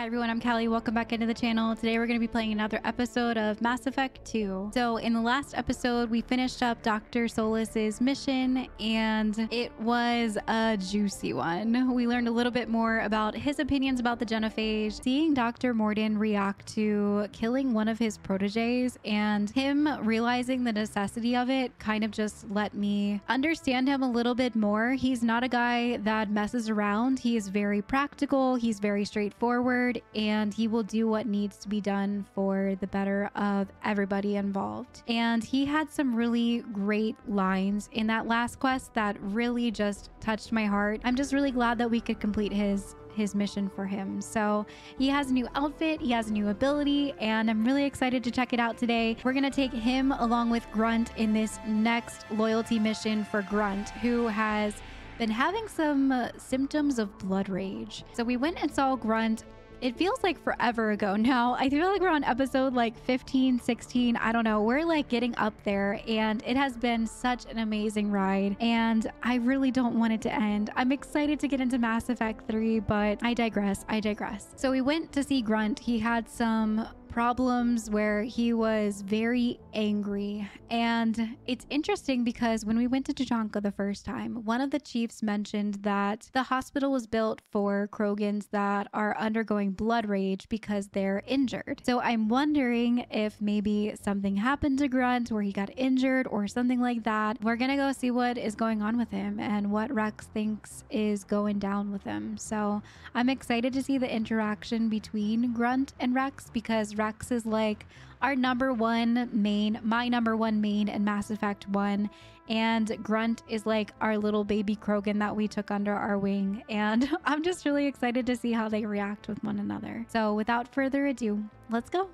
Hi everyone, I'm Callie. Welcome back into the channel. Today we're going to be playing another episode of Mass Effect 2. So in the last episode, we finished up Dr. Solus's mission and it was a juicy one. We learned a little bit more about his opinions about the genophage, seeing Dr. Mordin react to killing one of his proteges and him realizing the necessity of it kind of just let me understand him a little bit more. He's not a guy that messes around. He is very practical. He's very straightforward and he will do what needs to be done for the better of everybody involved. And he had some really great lines in that last quest that really just touched my heart. I'm just really glad that we could complete his his mission for him. So he has a new outfit, he has a new ability, and I'm really excited to check it out today. We're gonna take him along with Grunt in this next loyalty mission for Grunt, who has been having some uh, symptoms of blood rage. So we went and saw Grunt it feels like forever ago now. I feel like we're on episode like 15, 16. I don't know. We're like getting up there and it has been such an amazing ride and I really don't want it to end. I'm excited to get into Mass Effect 3, but I digress. I digress. So we went to see Grunt. He had some problems where he was very angry. And it's interesting because when we went to Tuchanka the first time, one of the chiefs mentioned that the hospital was built for Krogans that are undergoing blood rage because they're injured. So I'm wondering if maybe something happened to Grunt where he got injured or something like that. We're gonna go see what is going on with him and what Wrex thinks is going down with him. So I'm excited to see the interaction between Grunt and Wrex because Wrex is like our number one main, my number one main in Mass Effect 1. And Grunt is like our little baby Krogan that we took under our wing. And I'm just really excited to see how they react with one another. So without further ado, let's go.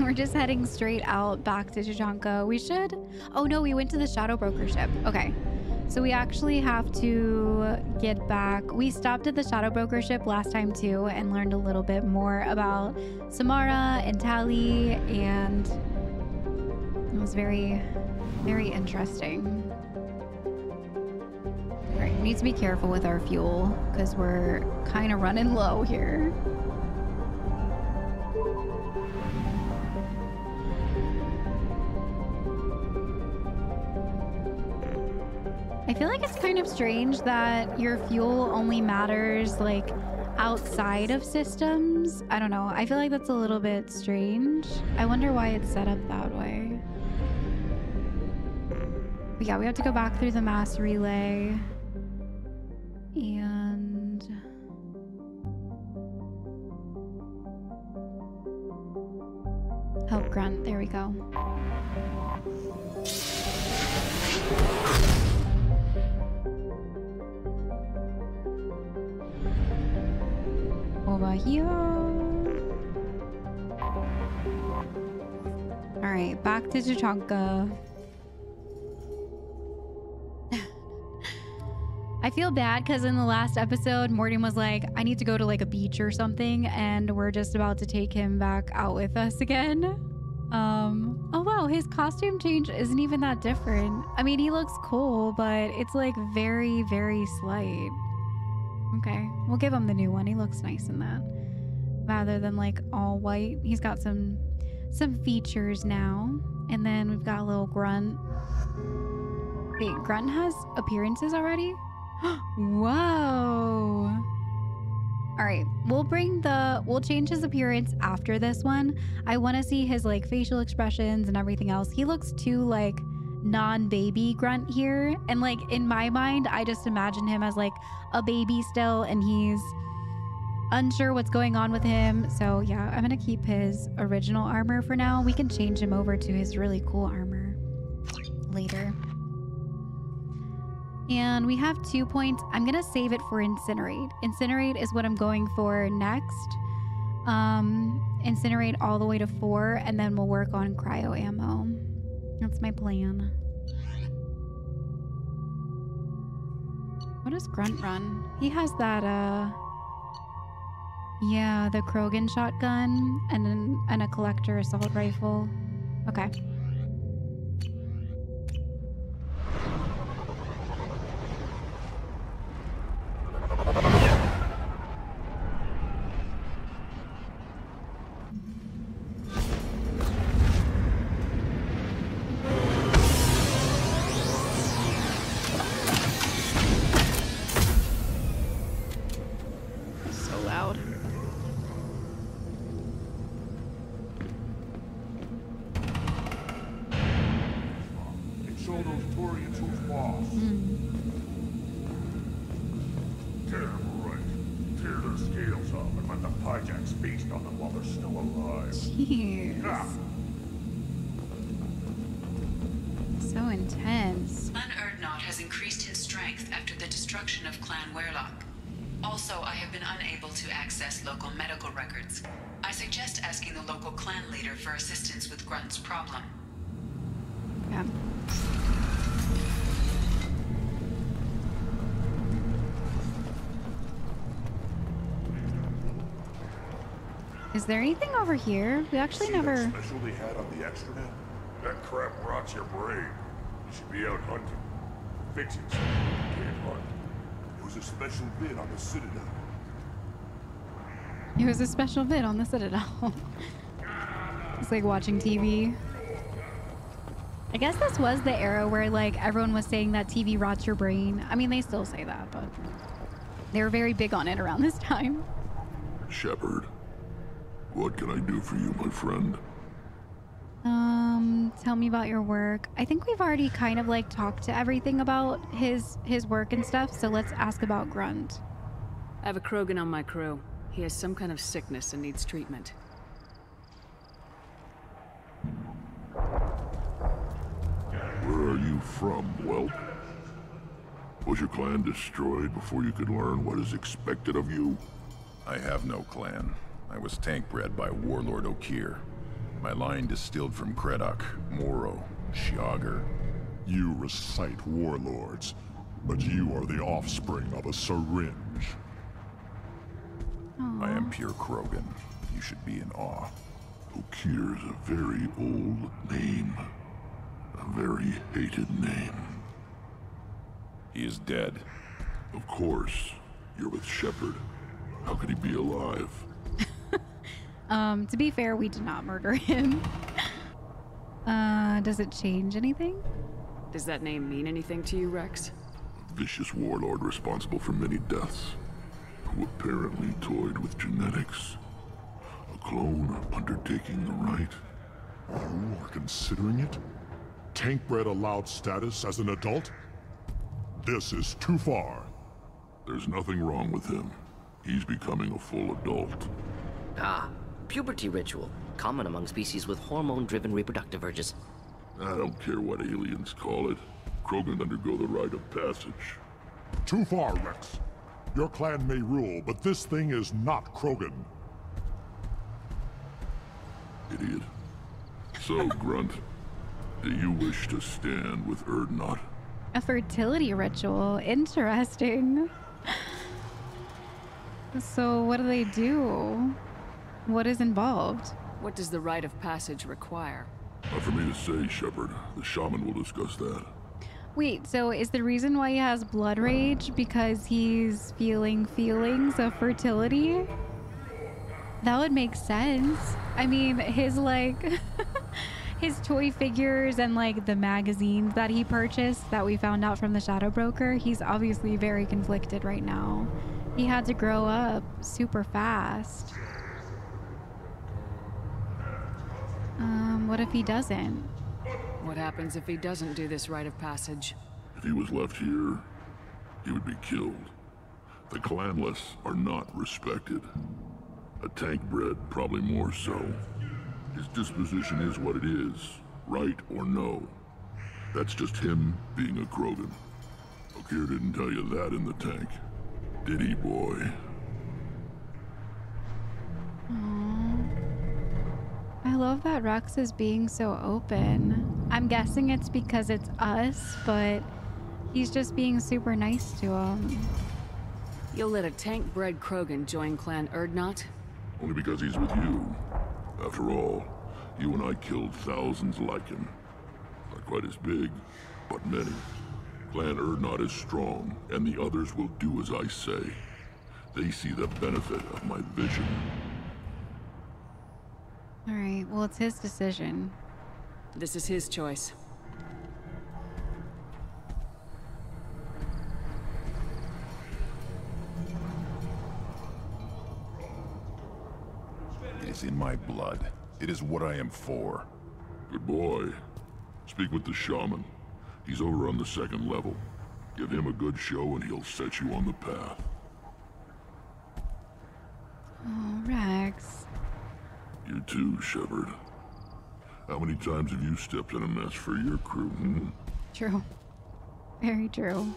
We're just heading straight out back to Tuchanka. We should... Oh no, we went to the Shadow Broker ship. Okay. So we actually have to get back. We stopped at the Shadow Broker ship last time too and learned a little bit more about Samara and Tali and it was very, very interesting. All right, we need to be careful with our fuel because we're kind of running low here. Feel like it's kind of strange that your fuel only matters like outside of systems. I don't know. I feel like that's a little bit strange. I wonder why it's set up that way. But yeah, we have to go back through the mass relay. And... Help grunt. There we go. Over here. All right, back to Tuchanka. I feel bad because in the last episode, Mordin was like, I need to go to like a beach or something, and we're just about to take him back out with us again. Um, oh wow, his costume change isn't even that different. I mean, he looks cool, but it's like very, very slight. Okay, we'll give him the new one. He looks nice in that. Rather than like all white. He's got some some features now. And then we've got a little grunt. Wait, grunt has appearances already? Whoa. All right, we'll bring the we'll change his appearance after this one. I want to see his like facial expressions and everything else. He looks too like non-baby grunt here. And like in my mind i just imagine him as like a baby still and he's unsure what's going on with him. So yeah i'm gonna keep his original armor for now. We can change him over to his really cool armor later. And we have two points. I'm gonna save it for incinerate. Incinerate is what i'm going for next. Um incinerate all the way to four and then we'll work on cryo ammo that's my plan. What does Grunt run? He has that, uh... Yeah, the Krogan shotgun and, an, and a collector assault rifle. Okay. Is there anything over here? We actually See never. that special they had on the extranet? That crap rots your brain. You should be out hunting. Fixing. You can't hunt. It was a special bid on the Citadel. It was a special vid on the Citadel. it's like watching TV. I guess this was the era where like everyone was saying that TV rots your brain. I mean, they still say that, but they were very big on it around this time. Shepard, what can I do for you, my friend? Um, tell me about your work. I think we've already kind of like talked to everything about his his work and stuff. So let's ask about Grunt. I have a Krogan on my crew. He has some kind of sickness and needs treatment. Where are you from, Whelp? Was your clan destroyed before you could learn what is expected of you? I have no clan. I was tank bred by Warlord Okeer. My line distilled from Kredok, Moro, Shiagar. You recite warlords, but you are the offspring of a syringe. I am pure Krogan. You should be in awe. Okeer's a very old name. A very hated name. He is dead. Of course, you're with Shepard. How could he be alive? Um, to be fair, we did not murder him. uh, does it change anything? Does that name mean anything to you, Wrex? Vicious warlord responsible for many deaths, who apparently toyed with genetics. A clone undertaking the rite. You are considering it? Tank bred allowed status as an adult? This is too far. There's nothing wrong with him. He's becoming a full adult. Ah, puberty ritual, common among species with hormone-driven reproductive urges. I don't care what aliens call it. Krogan undergo the rite of passage. Too far, Wrex. Your clan may rule, but this thing is not Krogan. Idiot. So, Grunt, do you wish to stand with Urdnot? A fertility ritual. Interesting. So, what do they do? What is involved? What does the rite of passage require? Not for me to say, Shepard. The shaman will discuss that. Wait, so is the reason why he has blood rage because he's feeling feelings of fertility? That would make sense. I mean, his like his toy figures and like the magazines that he purchased that we found out from the shadow broker, he's obviously very conflicted right now. He had to grow up super fast. Um, what if he doesn't? What happens if he doesn't do this rite of passage? If he was left here, he would be killed. The clanless are not respected. A tank bred, probably more so. His disposition is what it is, right or no. That's just him being a Krogan. Okeer didn't tell you that in the tank. Did he, boy? Love that Wrex is being so open. I'm guessing it's because it's us, but he's just being super nice to him. You'll let a tank-bred Krogan join Clan Urdnot? Only because he's with you. After all, you and I killed thousands like him. Not quite as big, but many. Clan Urdnot is strong, and the others will do as I say. They see the benefit of my vision. All right, well, it's his decision. This is his choice. It is in my blood. It is what I am for. Good boy. Speak with the shaman. He's over on the second level. Give him a good show and he'll set you on the path. Oh, Wrex. You too, Shepard. How many times have you stepped in a mess for your crew, hmm? True. Very true.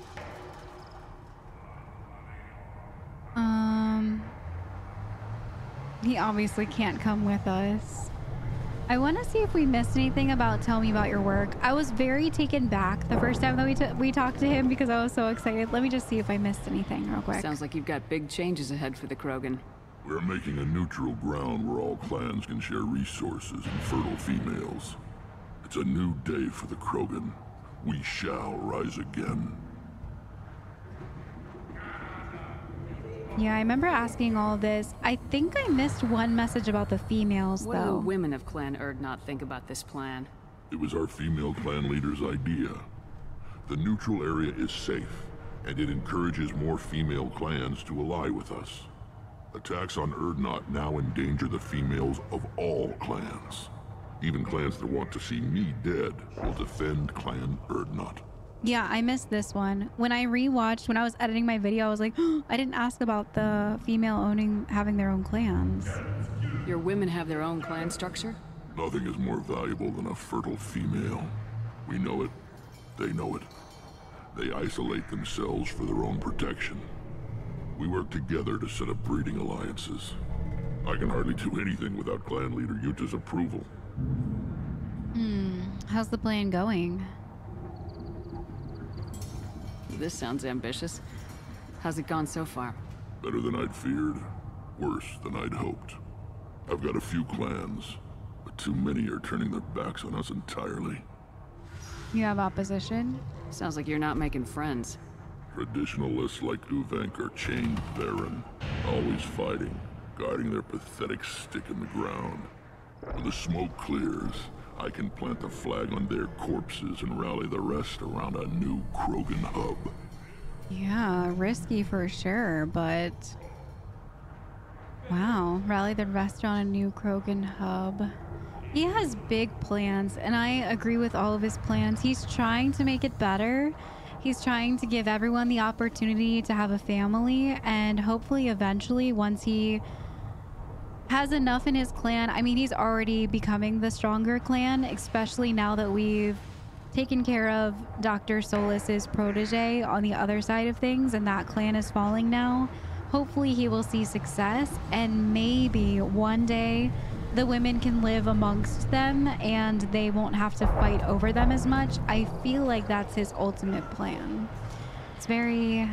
Um, he obviously can't come with us. I want to see if we missed anything about tell me about your work. I was very taken back the first time that we we talked to him because I was so excited. Let me just see if I missed anything real quick. Sounds like you've got big changes ahead for the Krogan. We're making a neutral ground where all clans can share resources and fertile females. It's a new day for the Krogan. We shall rise again. Yeah, I remember asking all this. I think I missed one message about the females What do the women of Clan Urdnot think about this plan? It was our female clan leader's idea. The neutral area is safe, and it encourages more female clans to ally with us. Attacks on Urdnot now endanger the females of all clans. Even clans that want to see me dead will defend Clan Urdnot. Yeah, I missed this one. When I rewatched, when I was editing my video, I was like, I didn't ask about the female owning having their own clans. Your women have their own clan structure? Nothing is more valuable than a fertile female. We know it. They know it. They isolate themselves for their own protection. We work together to set up breeding alliances. I can hardly do anything without clan leader Yuta's approval. Hmm, how's the plan going? This sounds ambitious. How's it gone so far? Better than I'd feared. Worse than I'd hoped. I've got a few clans, but too many are turning their backs on us entirely. You have opposition? Sounds like you're not making friends. Traditionalists like Uvenk are chained therein, always fighting, guarding their pathetic stick in the ground. When the smoke clears, I can plant the flag on their corpses and rally the rest around a new Krogan hub. Yeah, risky for sure, but. Wow, rally the rest around a new Krogan hub. He has big plans, and I agree with all of his plans. He's trying to make it better. He's trying to give everyone the opportunity to have a family, and hopefully, eventually, once he has enough in his clan, I mean, he's already becoming the stronger clan, especially now that we've taken care of Dr. Solus's protege on the other side of things, and that clan is falling now. Hopefully, he will see success, and maybe one day the women can live amongst them and they won't have to fight over them as much. I feel like that's his ultimate plan. It's very,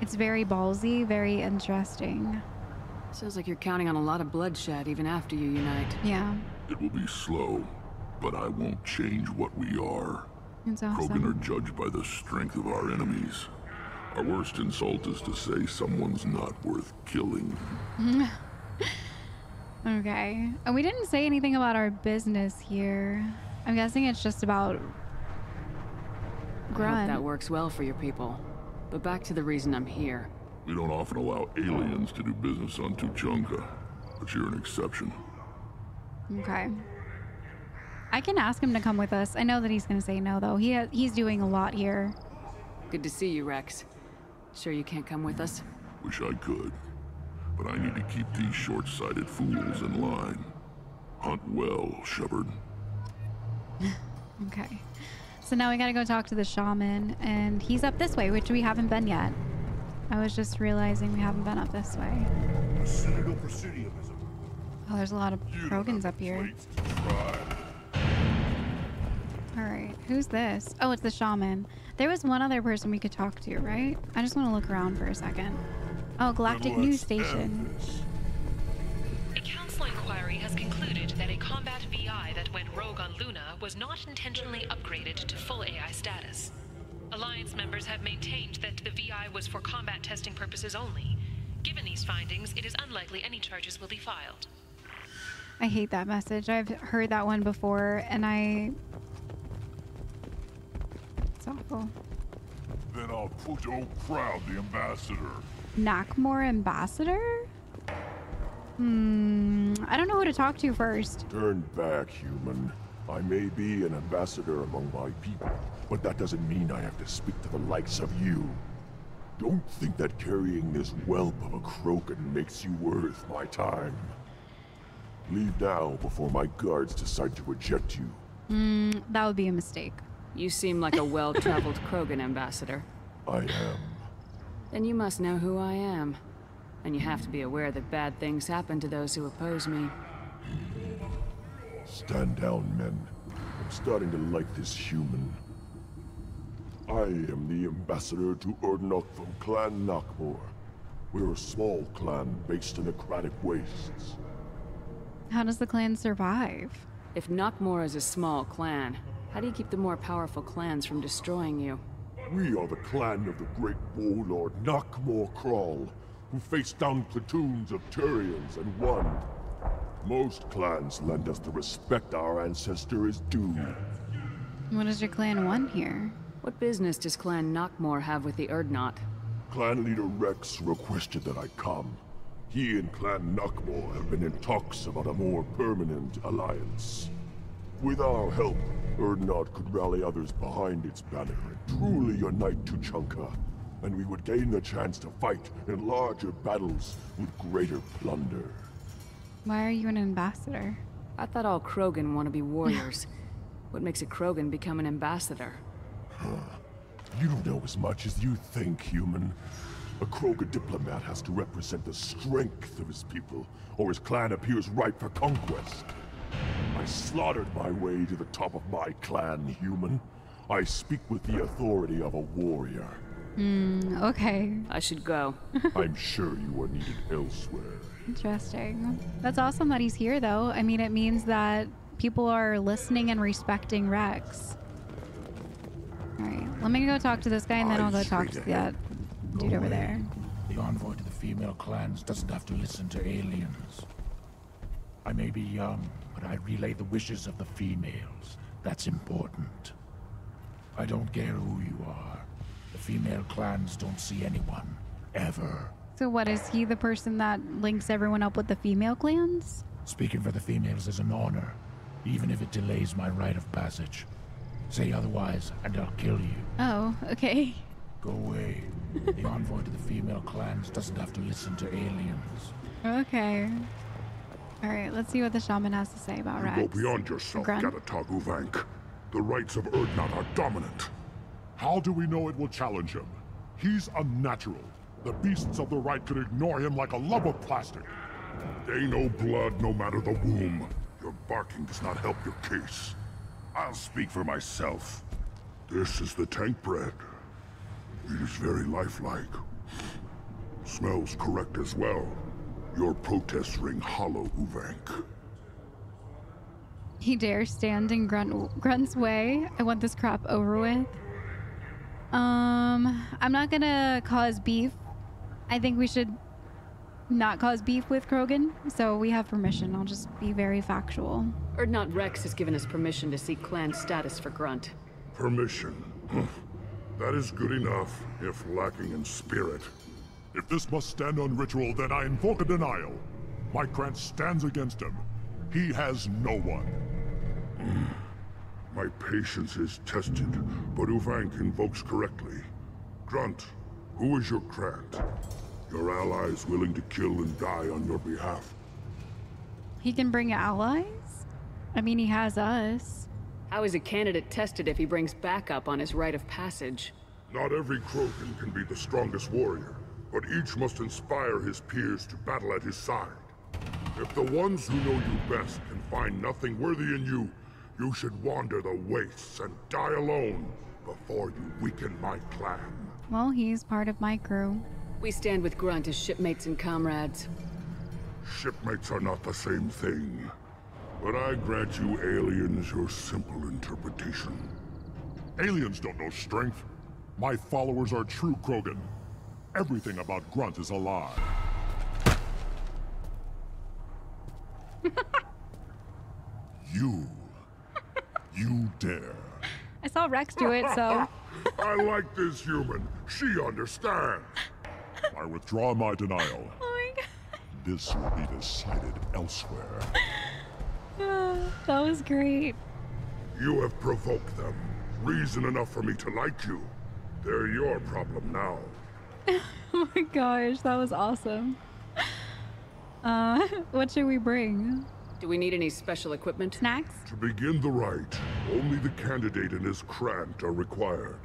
it's very ballsy, very interesting. Sounds like you're counting on a lot of bloodshed even after you unite. Yeah, It will be slow, but I won't change what we are. it's awesome. Krogan are judged by the strength of our enemies. Our worst insult is to say someone's not worth killing. Okay. And we didn't say anything about our business here. I'm guessing it's just about I hope Grunt. that works well for your people. But back to the reason I'm here. We don't often allow aliens to do business on Tuchanka, but you're an exception. Okay. I can ask him to come with us. I know that he's going to say no, though. He ha- he's doing a lot here. Good to see you, Wrex. Sure you can't come with us? Wish I could, but I need to keep these short-sighted fools in line. Hunt well, Shepard. Okay. So now we got to go talk to the shaman, and he's up this way, which we haven't been yet. I was just realizing we haven't been up this way. Oh, there's a lot of You Krogans up here. plates to try. All right, who's this? Oh, it's the shaman. There was one other person we could talk to, right? I just want to look around for a second. Oh, Galactic News Station. this. A council inquiry has concluded that a combat VI that went rogue on Luna was not intentionally upgraded to full AI status. Alliance members have maintained that the VI was for combat testing purposes only. Given these findings, it is unlikely any charges will be filed. I hate that message. I've heard that one before, and I. It's awful. Then I'll put old Proud the ambassador. Nakmor Ambassador? Hmm. I don't know who to talk to first. Turn back, human. I may be an ambassador among my people, but that doesn't mean I have to speak to the likes of you. Don't think that carrying this whelp of a Krogan makes you worth my time. Leave now before my guards decide to eject you. Hmm, that would be a mistake. You seem like a well-traveled Krogan ambassador. I am. Then you must know who I am. And you have to be aware that bad things happen to those who oppose me. Stand down, men. I'm starting to like this human. I am the ambassador to Urdnot from Clan Nakmor. We're a small clan based in the aquatic wastes. How does the clan survive? If Nakmor is a small clan, how do you keep the more powerful clans from destroying you? We are the clan of the great warlord Nakmor Kral, who faced down platoons of Turians and won. Most clans lend us the respect our ancestor is due. What does your clan want here? What business does Clan Nakmor have with the Urdnot? Clan leader Wrex requested that I come. He and Clan Nakmor have been in talks about a more permanent alliance. With our help, Urdnot could rally others behind its banner and truly unite Tuchanka, and we would gain the chance to fight in larger battles with greater plunder. Why are you an ambassador? I thought all Krogan want to be warriors. what makes a Krogan become an ambassador? You don't know as much as you think, human. A Krogan diplomat has to represent the strength of his people, or his clan appears ripe for conquest. I slaughtered my way to the top of my clan, human. I speak with the authority of a warrior. Hmm, okay. I should go. I'm sure you are needed elsewhere. Interesting. That's awesome that he's here, though. I mean, it means that people are listening and respecting Wrex. Alright, let me go talk to this guy and then I'll go talk to that dude over there. The envoy to the female clans doesn't have to listen to aliens. I may be young, but I relay the wishes of the females. That's important. I don't care who you are. The female clans don't see anyone. Ever. So what, is he the person that links everyone up with the female clans? Speaking for the females is an honor, even if it delays my rite of passage. Say otherwise, and I'll kill you. Oh, okay. Go away. the envoy to the female clans doesn't have to listen to aliens. Okay. Alright, let's see what the shaman has to say about you Wrex. go beyond yourself, Grunt. Gatatog Uvenk. The rites of Urdnot are dominant. How do we know it will challenge him? He's unnatural. The beasts of the rite could ignore him like a lump of plastic. They know blood no matter the womb. Your barking does not help your case. I'll speak for myself. This is the tank bred. It is very lifelike. Smells correct as well. Your protests ring hollow, Uvenk. He dares stand in Grunt Grunt's way. I want this crap over with. Um, I'm not gonna cause beef. I think we should not cause beef with Krogan, so we have permission. I'll just be very factual. Urdnot Wrex has given us permission to seek clan status for Grunt. Permission. that is good enough, if lacking in spirit. If this must stand on ritual, then I invoke a denial. My clan stands against him. He has no one. My patience is tested, but Uvenk invokes correctly. Grunt, who is your Krantt? Your allies willing to kill and die on your behalf. He can bring allies? I mean, he has us. How is a candidate tested if he brings backup on his rite of passage? Not every Krogan can be the strongest warrior, but each must inspire his peers to battle at his side. If the ones who know you best can find nothing worthy in you, you should wander the wastes and die alone before you weaken my clan. Well, he's part of my crew. We stand with Grunt as shipmates and comrades. Shipmates are not the same thing. But I grant you aliens your simple interpretation. Aliens don't know strength. My followers are true Krogan. Everything about Grunt is a lie. you. You dare. I saw Wrex do it, so. I like this human. She understands. I withdraw my denial. Oh my god. This will be decided elsewhere. god. that was great. You have provoked them. Reason enough for me to like you. They're your problem now. oh my gosh, that was awesome. Uh, what should we bring? Do we need any special equipment? Snacks? To begin the rite, only the candidate and his Krantt are required.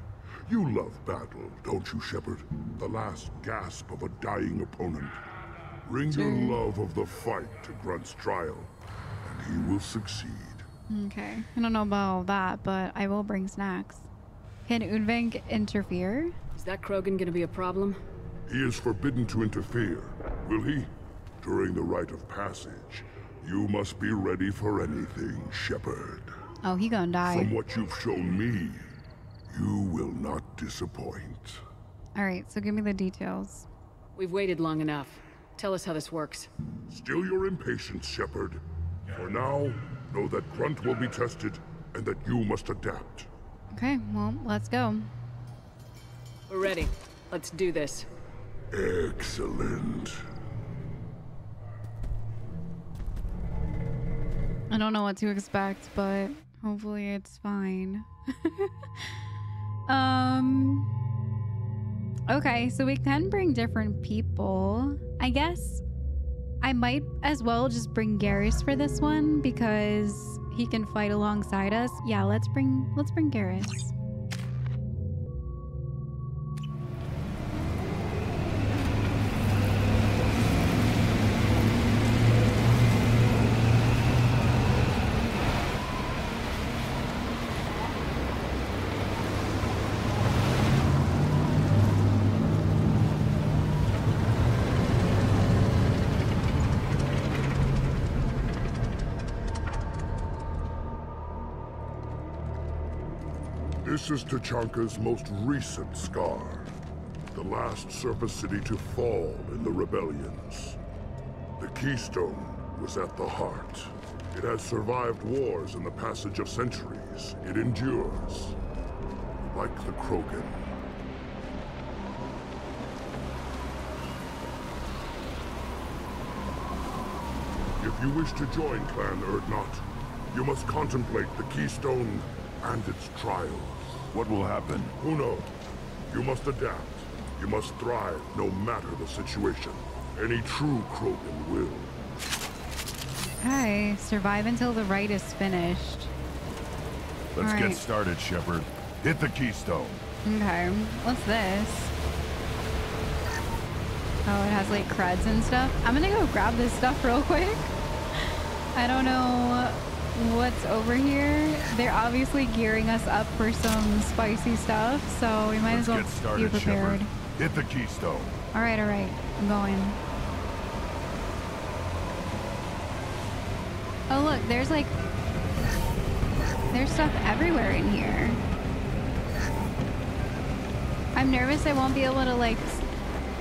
You love battle, don't you, Shepard? The last gasp of a dying opponent. Bring your love of the fight to Grunt's trial, and he will succeed. Okay. I don't know about all that, but I will bring snacks. Can Uvenk interfere? Is that Krogan gonna be a problem? He is forbidden to interfere, will he? During the rite of passage, you must be ready for anything, Shepard. Oh, he gonna die. From what you've shown me, you will not disappoint. Alright, so give me the details. We've waited long enough. Tell us how this works. Still your impatience, Shepard. For now, know that Grunt will be tested, and that you must adapt. Okay, well, let's go. We're ready. Let's do this. Excellent. I don't know what to expect, but hopefully it's fine. um Okay, so we can bring different people. I guess I might as well just bring Garrus for this one because he can fight alongside us. Yeah, let's bring let's bring Garrus. This is Tuchanka's most recent scar. The last surface city to fall in the rebellions. The Keystone was at the heart. It has survived wars and the passage of centuries. It endures. Like the Krogan. If you wish to join Clan Urdnot, you must contemplate the Keystone and its trials. What will happen? Who knows? You must adapt. You must thrive no matter the situation. Any true Krogan will. Okay, survive until the rite is finished. Let's All get started, Shepard. Hit the keystone. Okay, what's this? Oh, it has like creds and stuff. I'm gonna go grab this stuff real quick. I don't know what's over here. They're obviously gearing us up for some spicy stuff, so we might Let's as well get started, be prepared. Shepard. Hit the keystone. All right, all right, I'm going. Oh look, there's like there's stuff everywhere in here. I'm nervous I won't be able to like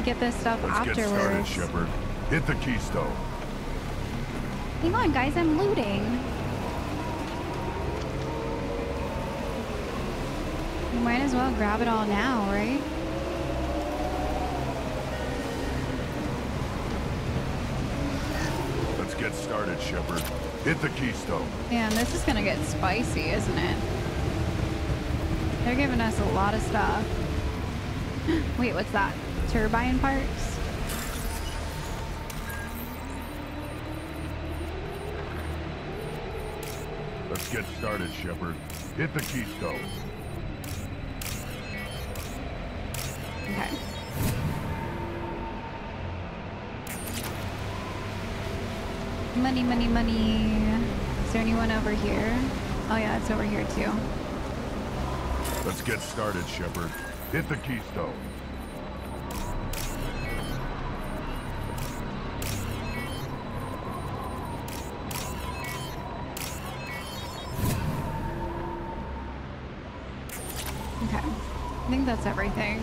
get this stuff Let's get started, afterwards. Shepard. Hit the keystone. Hang on, guys, I'm looting. We might as well grab it all now, right? Let's get started, Shepard. Hit the keystone. Man, this is gonna get spicy, isn't it? They're giving us a lot of stuff. Wait, what's that? Turbine parts? Let's get started, Shepard. Hit the keystone. Money, money, money. Is there anyone over here? Oh yeah, it's over here too. Let's get started, Shepard. Hit the keystone. Okay. I think that's everything.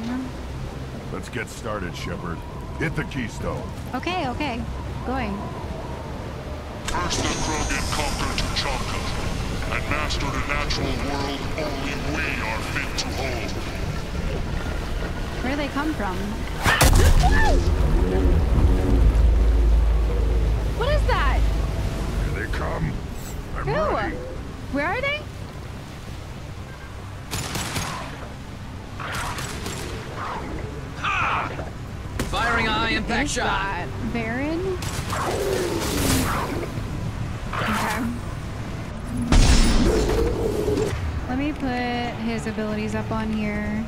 Let's get started, Shepard. Hit the keystone. Okay, okay. Going. First the Krogan conquered and mastered a natural world only we are fit to hold. Where they come from? what is that? Here they come. I'm Who? Ready. Where are they? Ha! Firing eye impact shot. Put his abilities up on here.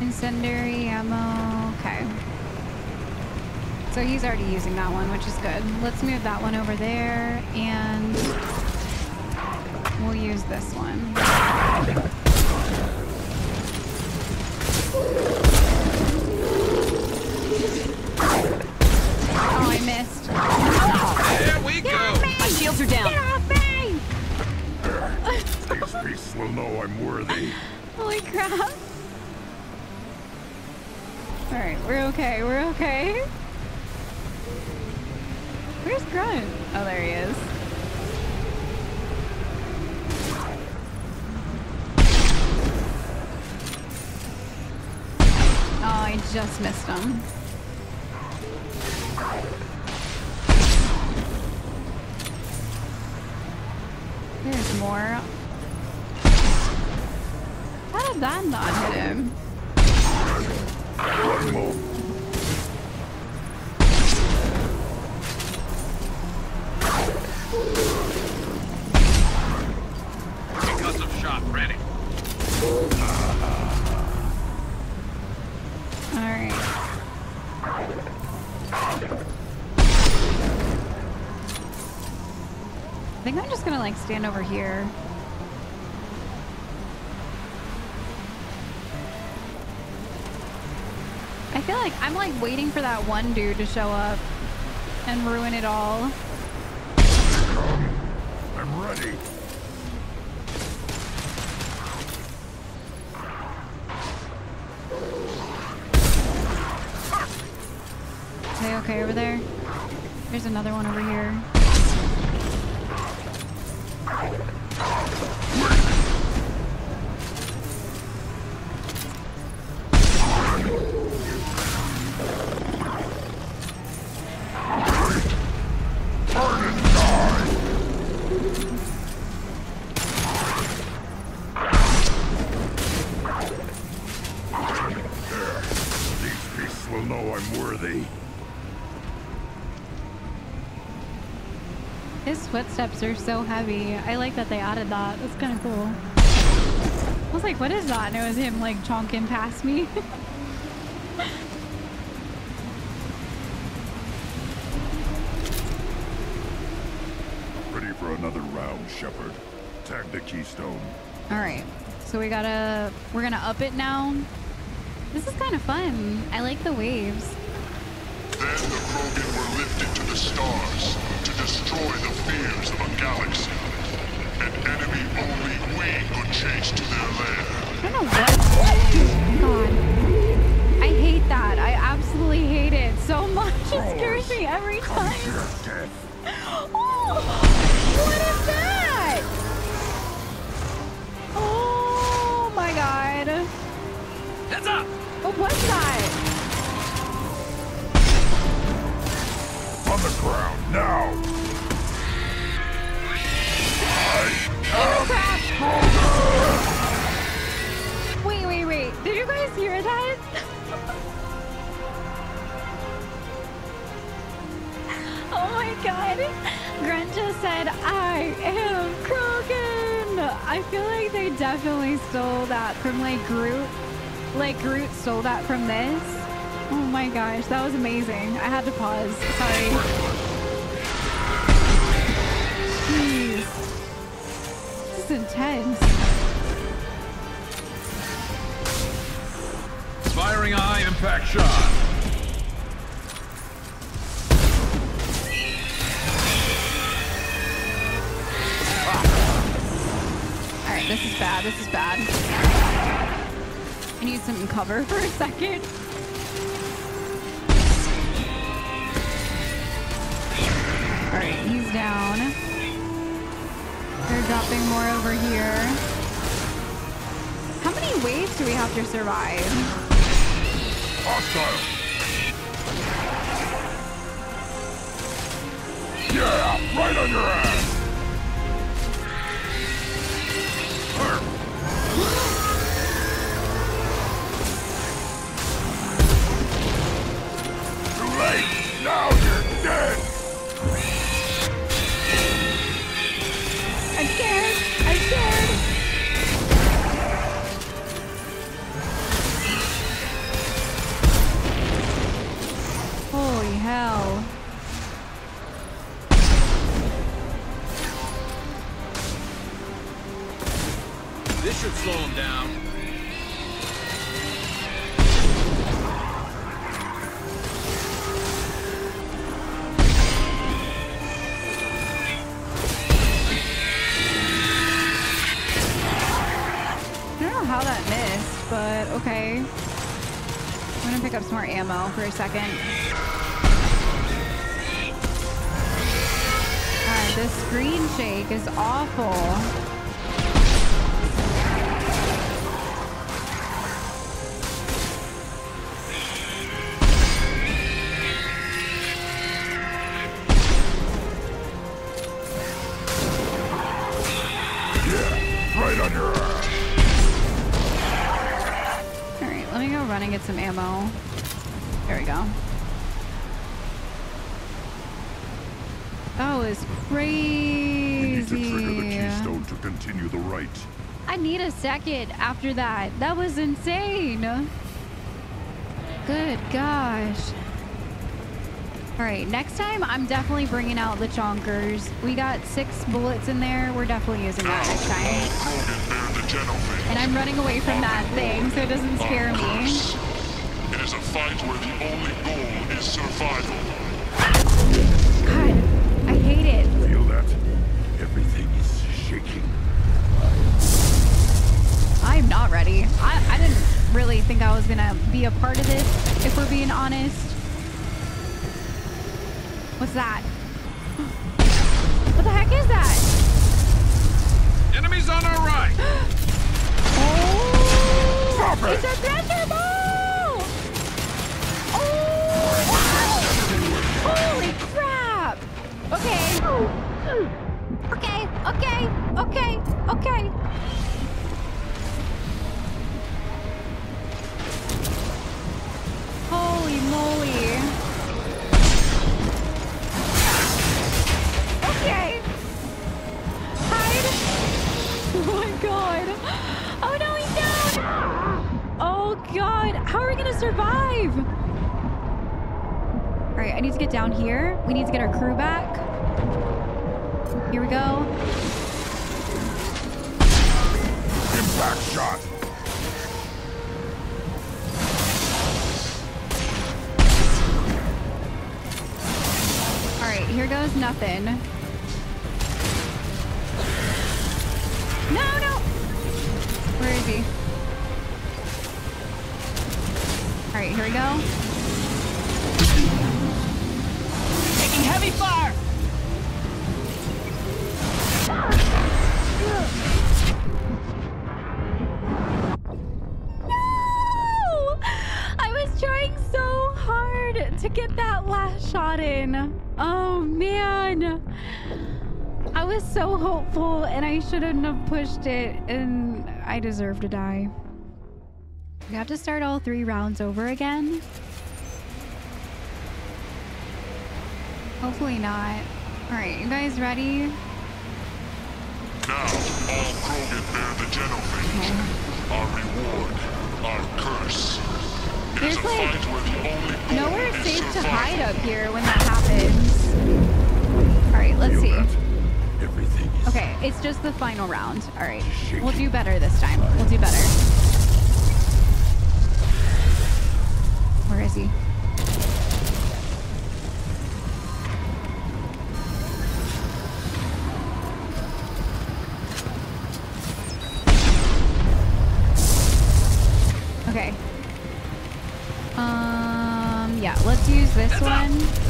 Incendiary ammo. Okay. So he's already using that one, which is good. Let's move that one over there and we'll use this one. Oh, I missed. There we go. My shields are down. Get off me! These beasts will know I'm worthy. Holy crap. Alright, we're okay, we're okay. Where's Grunt? Oh, there he is. Oh, I just missed him. There's more. That not hit him? One more. Concussive shot ready. Alright. I think I'm just gonna like stand over here. I'm like waiting for that one dude to show up and ruin it all. I'm ready. Okay, okay, over there. There's another one over here. I'm worthy. His footsteps are so heavy. I like that they added that. That's kind of cool. I was like, what is that? And it was him like chonking past me. Ready for another round, Shepard. Tag the keystone. All right. So we gotta, we're gonna up it now. This is kind of fun. I like the waves. Then the Krogan were lifted to the stars to destroy the fears of a galaxy. An enemy only we could chase to their lair. I don't know what. God. I hate that. I absolutely hate it so much. It scares me every time. Oh, what is that? Oh my god. Heads up! What was that? On the ground, now! Wait, wait, wait. Did you guys hear that? oh my god. Grunt just said, I am Krogan. I feel like they definitely stole that from like Groot. Like Groot stole that from this. Oh my gosh, that was amazing. I had to pause. Sorry. Jeez. This is intense. Firing eye impact shot. Alright, this is bad. This is bad. I need some cover for a second. Alright, he's down. They're dropping more over here. How many waves do we have to survive? Hostile! Yeah, right on your ass! late! Now you're dead! I'm scared! I'm scared! Holy hell. More ammo for a second. This screen shake is awful. I need a second after that. That was insane. Good gosh. All right, next time I'm definitely bringing out the chonkers. We got six bullets in there. We're definitely using that next time. And I'm running away from that thing, so it doesn't scare me. It is a fight where the only really think I was gonna be a part of this, if we're being honest. What's that? What the heck is that? Enemies on our right. Oh! It! It's a thresher maw! Oh! Holy crap! Okay. Okay, okay, okay, okay. God. How are we gonna survive? All right, I need to get down here. We need to get our crew back. Here we go. Impact shot. All right, here goes nothing. So hopeful and I shouldn't have pushed it and I deserve to die. We have to start all three rounds over again. Hopefully not. All right, you guys ready? Now, all Krogan bear the Genophage. Our reward, our curse. It There's a like fight where the only nowhere safe to hide up here when that happens. All right, let's see. Okay, it's just the final round. All right, we'll do better this time. We'll do better. Where is he? Okay. Um, yeah, let's use this one.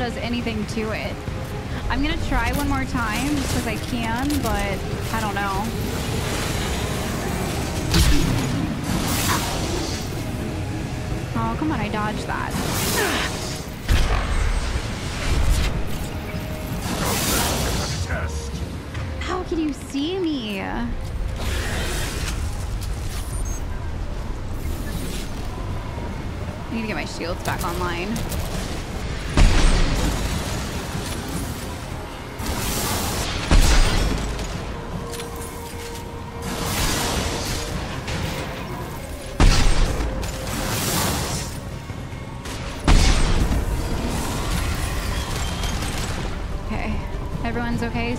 Does anything to it. I'm gonna try one more time just because I can, but I don't know. Oh, come on, I dodged that. How can you see me? I need to get my shields back online.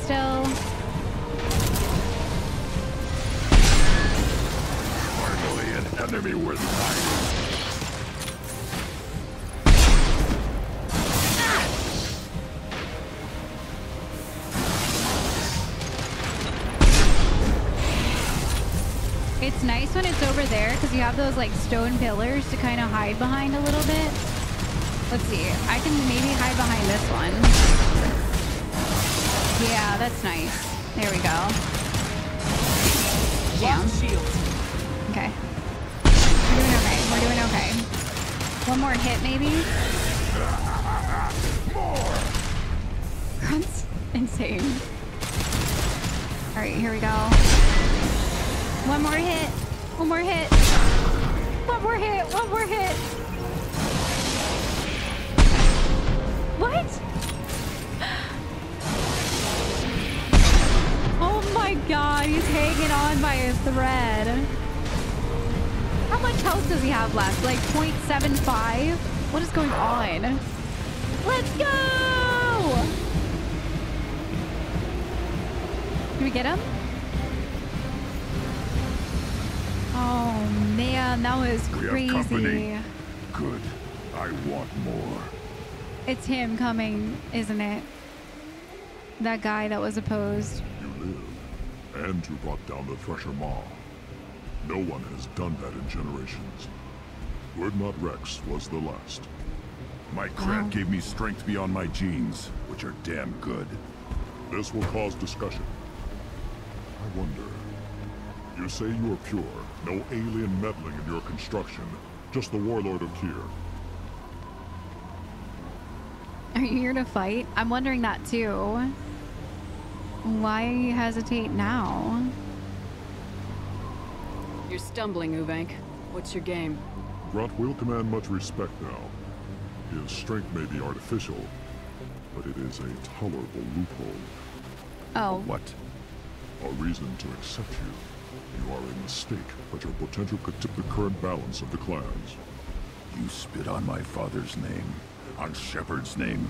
Still? Finally, an enemy. It's nice when it's over there because you have those like stone pillars to kind of hide behind a little bit. Let's see. I can maybe hide behind this one. Yeah, that's nice. There we go. Damn. Okay. We're doing okay. We're doing okay. One more hit, maybe? That's insane. All right, here we go. One more hit. One more hit. One more hit. One more hit. Thread. How much health does he have left? Like 0.75? What is going on? Let's go! Can we get him? Oh man, that was crazy. Good. I want more. It's him coming, isn't it? That guy that was opposed. And you brought down the Thresher Maw. No one has done that in generations. Urdnot Wrex was the last. My cred gave me strength beyond my genes, which are damn good. This will cause discussion. I wonder. You say you are pure, no alien meddling in your construction, just the warlord Okeer. Are you here to fight? I'm wondering that too. Why hesitate now? You're stumbling, Uvenk. What's your game? Grunt will command much respect now. His strength may be artificial, but it is a tolerable loophole. Oh. What? A reason to accept you. You are a mistake, but your potential could tip the current balance of the clans. You spit on my father's name, on Shepard's name,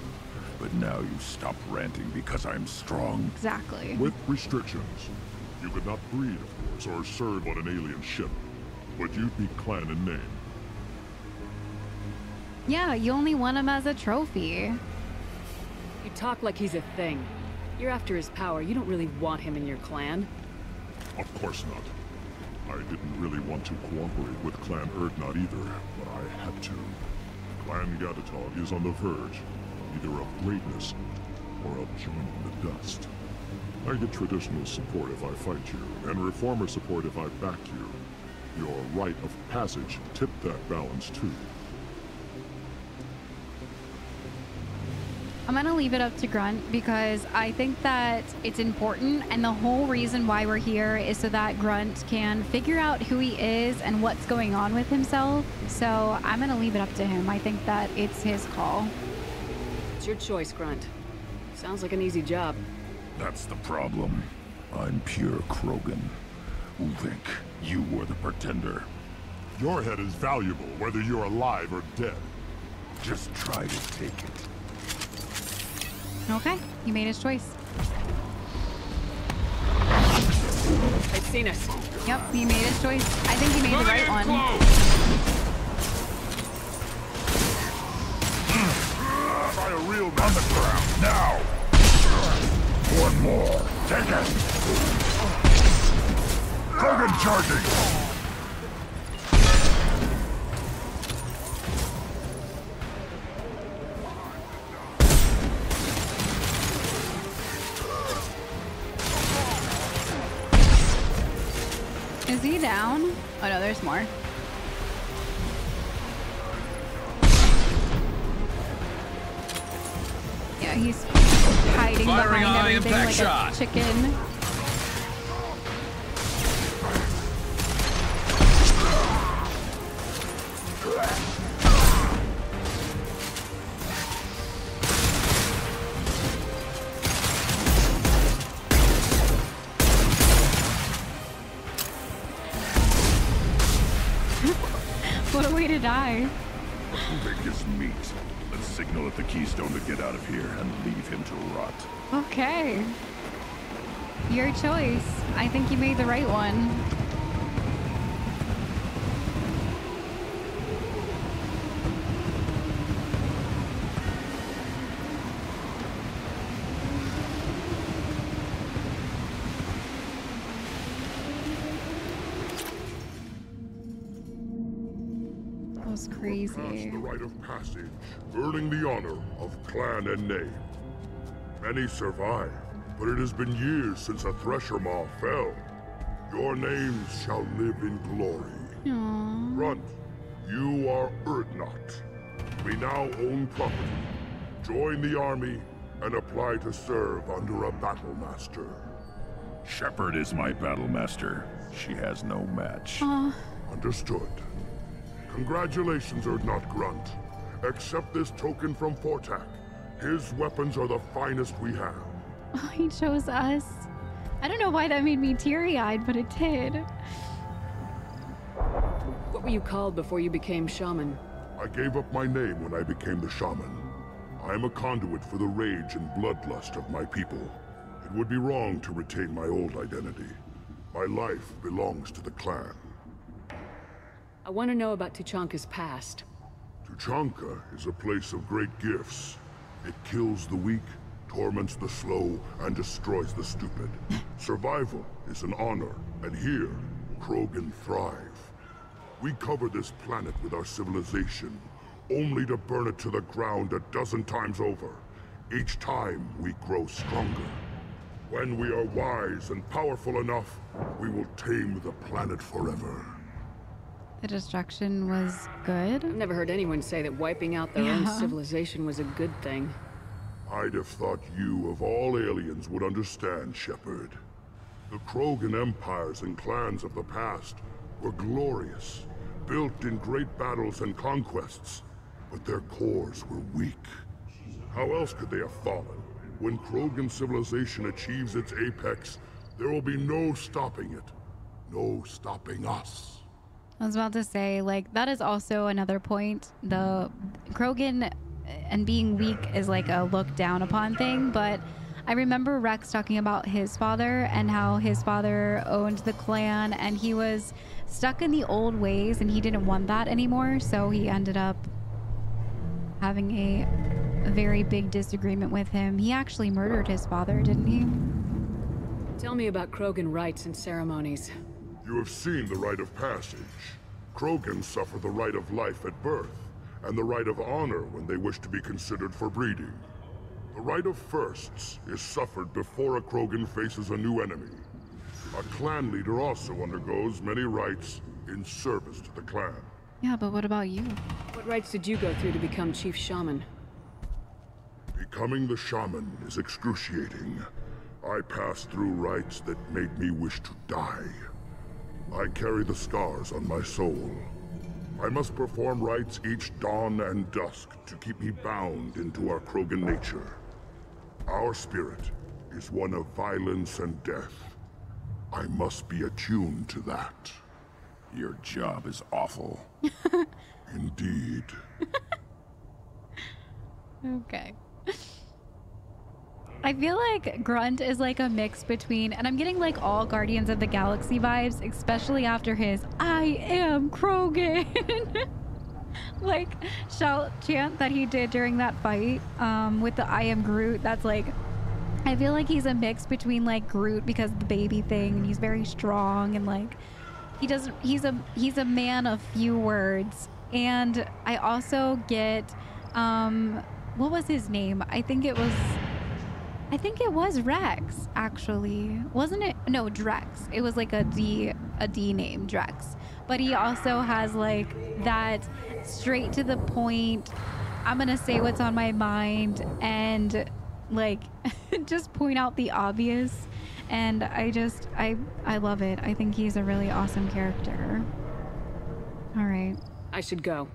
but now you stop ranting because I'm strong. Exactly. With restrictions. You could not breed, of course, or serve on an alien ship. But you'd be clan in name. Yeah, you only want him as a trophy. You talk like he's a thing. You're after his power. You don't really want him in your clan. Of course not. I didn't really want to cooperate with Clan Urdnot either, but I had to. Clan Gatatog is on the verge, either of greatness or of joining the dust. I get traditional support if I fight you, and reformer support if I back you. Your rite of passage tipped that balance too. I'm gonna leave it up to Grunt because I think that it's important and the whole reason why we're here is so that Grunt can figure out who he is and what's going on with himself. So I'm gonna leave it up to him. I think that it's his call. It's your choice, Grunt. Sounds like an easy job. That's the problem. I'm pure Krogan. Uvenk, you were the pretender. Your head is valuable, whether you're alive or dead. Just try to take it. Okay, he made his choice. They've seen us. Yep, he made his choice. I think he made the right one. Try target! Target charging! Is he down? Oh no, there's more. Yeah, he's hiding Firing behind everything like shot chicken. Your choice. I think you made the right one. That was crazy. the rite of passage, earning the honor of clan and name. Many survive, but it has been years since a Thresher Maw fell. Your names shall live in glory. Aww. Grunt, you are Urdnot. We now own property. Join the army and apply to serve under a battle master. Shepard is my battle master. She has no match. Aw. Understood. Congratulations, Urdnot Grunt. Accept this token from Fortack. His weapons are the finest we have. Oh, he chose us. I don't know why that made me teary-eyed, but it did. What were you called before you became shaman? I gave up my name when I became the shaman. I am a conduit for the rage and bloodlust of my people. It would be wrong to retain my old identity. My life belongs to the clan. I want to know about Tuchanka's past. Tuchanka is a place of great gifts. It kills the weak, torments the slow, and destroys the stupid. Survival is an honor, and here, Krogan thrive. We cover this planet with our civilization, only to burn it to the ground a dozen times over. Each time, we grow stronger. When we are wise and powerful enough, we will tame the planet forever. The destruction was good. I've never heard anyone say that wiping out their own civilization was a good thing. I'd have thought you, of all aliens, would understand, Shepard. The Krogan empires and clans of the past were glorious, built in great battles and conquests, but their cores were weak. How else could they have fallen? When Krogan civilization achieves its apex, there will be no stopping it. No stopping us. I was about to say, like, that is also another point. The Krogan and being weak is like a look down upon thing, but I remember Wrex talking about his father and how his father owned the clan and he was stuck in the old ways and he didn't want that anymore, so he ended up having a, a very big disagreement with him. He actually murdered his father, didn't he? Tell me about Krogan rites and ceremonies. You have seen the rite of passage. Krogan suffer the rite of life at birth, and the rite of honor when they wish to be considered for breeding. The rite of firsts is suffered before a Krogan faces a new enemy. A clan leader also undergoes many rites in service to the clan. Yeah, but what about you? What rites did you go through to become chief shaman? Becoming the shaman is excruciating. I passed through rites that made me wish to die. I carry the scars on my soul. I must perform rites each dawn and dusk to keep me bound into our Krogan nature. Our spirit is one of violence and death. I must be attuned to that. Your job is awful. Indeed. Okay. I feel like Grunt is like a mix between, and I'm getting like all Guardians of the Galaxy vibes, especially after his I am Krogan like shout chant that he did during that fight um, with the I am Groot. That's like, I feel like he's a mix between like Groot because the baby thing, and he's very strong and like he doesn't, he's a, he's a man of few words. And I also get, um, what was his name? I think it was I think it was Rex, actually. Wasn't it? no Drax. It was like a D a D name, Drax. But he also has like that straight to the point. I'm gonna say what's on my mind and like just point out the obvious. And I just I I love it. I think he's a really awesome character. All right. I should go.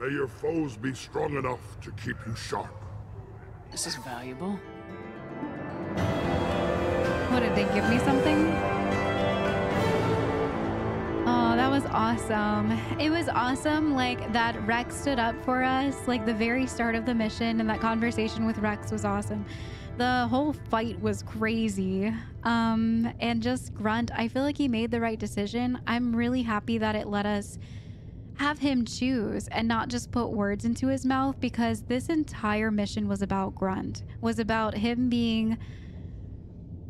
May your foes be strong enough to keep you sharp. This is valuable. What did they give me something? Oh, that was awesome. It was awesome like that Wrex stood up for us like the very start of the mission and that conversation with Wrex was awesome. The whole fight was crazy. Um and just Grunt, I feel like he made the right decision. I'm really happy that it let us have him choose and not just put words into his mouth because this entire mission was about Grunt, was about him being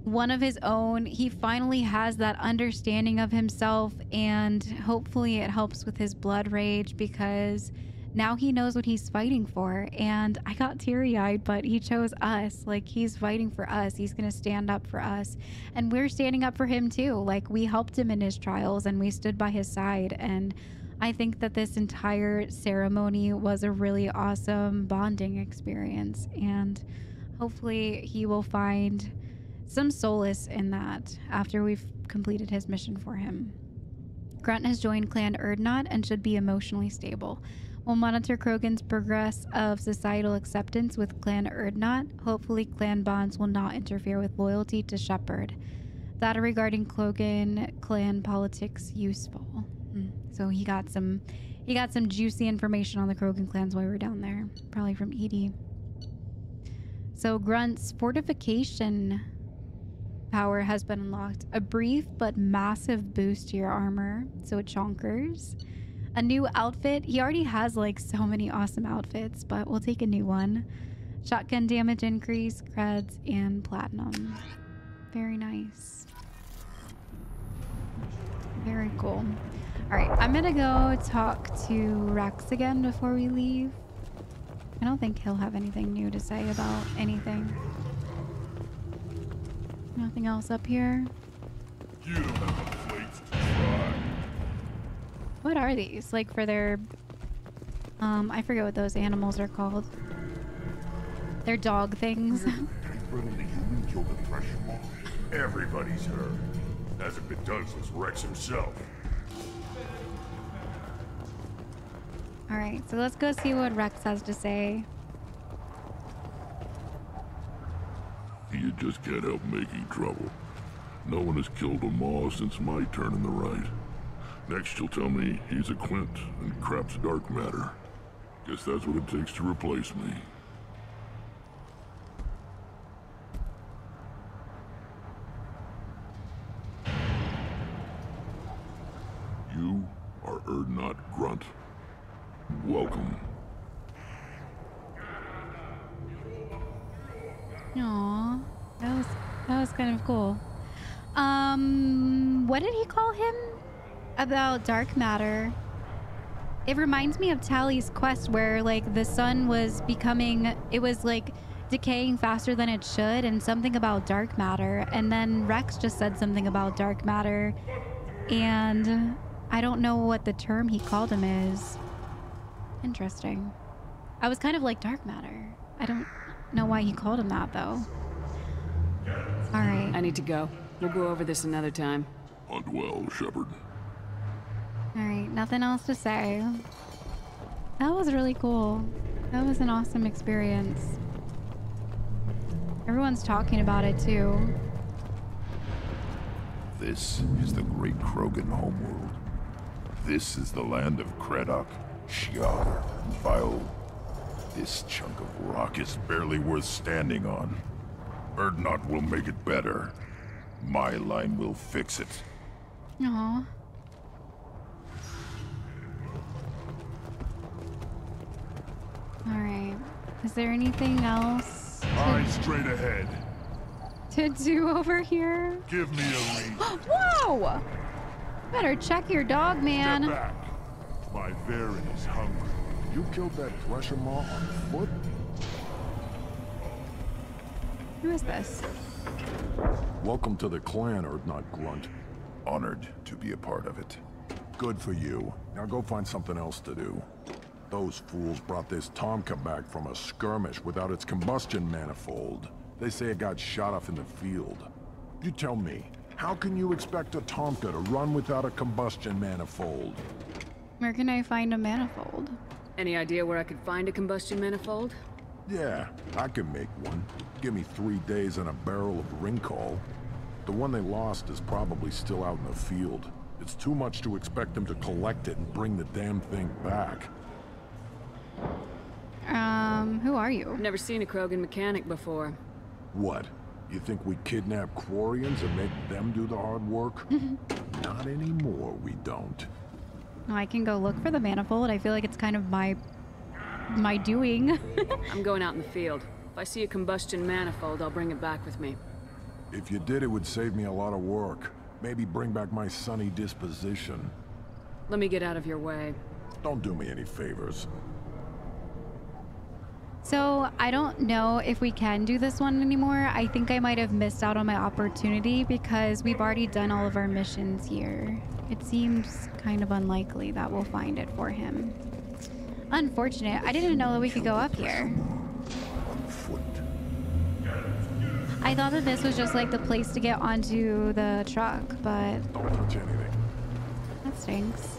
one of his own. He finally has that understanding of himself, and hopefully, it helps with his blood rage because now he knows what he's fighting for. And I got teary eyed, but he chose us. Like, he's fighting for us. He's going to stand up for us. And we're standing up for him too. Like, we helped him in his trials and we stood by his side. And I think that this entire ceremony was a really awesome bonding experience. And hopefully, he will find some solace in that after we've completed his mission for him. Grunt has joined Clan Urdnot and should be emotionally stable. We'll monitor Krogan's progress of societal acceptance with Clan Urdnot. Hopefully, clan bonds will not interfere with loyalty to Shepard. That regarding Krogan clan politics useful. Hmm. So he got some he got some juicy information on the Krogan clans while we were down there. Probably from EDI. So Grunt's fortification power has been unlocked. A brief but massive boost to your armor, so it chonkers. A new outfit. He already has like so many awesome outfits, but we'll take a new one. Shotgun damage increase, creds, and platinum. Very nice. Very cool. All right, I'm gonna go talk to Wrex again before we leave. I don't think he'll have anything new to say about anything. Nothing else up here. You don't have the plates to try. What are these? Like for their um I forget what those animals are called. They're dog things. Brother, the human killed the Thresher Maw? Everybody's hurt. Hasn't been done since Wrex himself. Alright, so let's go see what Wrex has to say. You just can't help making trouble. No one has killed a Maw since my turn in the rite. Next you'll tell me he's a Quint and crap's dark matter. Guess that's what it takes to replace me. You are Urdnot Grunt. Welcome. Aw, that was that was kind of cool. Um, what did he call him? About dark matter. It reminds me of Tali's quest where like the sun was becoming it was like decaying faster than it should and something about dark matter and then Wrex just said something about dark matter and I don't know what the term he called him is. Interesting. I was kind of like dark matter. I don't know why he called him that though. All right. I need to go. We'll go over this another time. Hunt well, Shepard. All right, nothing else to say. That was really cool. That was an awesome experience. Everyone's talking about it too. This is the great Krogan homeworld. This is the land of Kredok, Shiar, and Vio. This chunk of rock is barely worth standing on. Urdnot will make it better. My line will fix it. Aw. All right. Is there anything else Eyes straight ahead. to do over here? Give me a lead. Whoa! Better check your dog, man. Step back. My varren is hungry. You killed that Thresher Maw on foot? Who is this? Welcome to the clan, Urdnot Grunt. Honored to be a part of it. Good for you. Now go find something else to do. Those fools brought this tomkah back from a skirmish without its combustion manifold. They say it got shot off in the field. You tell me, how can you expect a tomkah to run without a combustion manifold? Where can I find a manifold? Any idea where I could find a combustion manifold? Yeah, I can make one. Give me three days and a barrel of ryncol. The one they lost is probably still out in the field. It's too much to expect them to collect it and bring the damn thing back. Um, who are you? Never seen a Krogan mechanic before. What? You think we kidnap Quarians and make them do the hard work? Not anymore, we don't. I can go look for the manifold. I feel like it's kind of my my doing. I'm going out in the field. If I see a combustion manifold, I'll bring it back with me. If you did, it would save me a lot of work. Maybe bring back my sunny disposition. Let me get out of your way. Don't do me any favors. So I don't know if we can do this one anymore. I think I might have missed out on my opportunity because we've already done all of our missions here. It seems kind of unlikely that we'll find it for him. Unfortunate. I didn't know that we could go up here. I thought that this was just like the place to get onto the truck, but Don't touch anything. that stinks.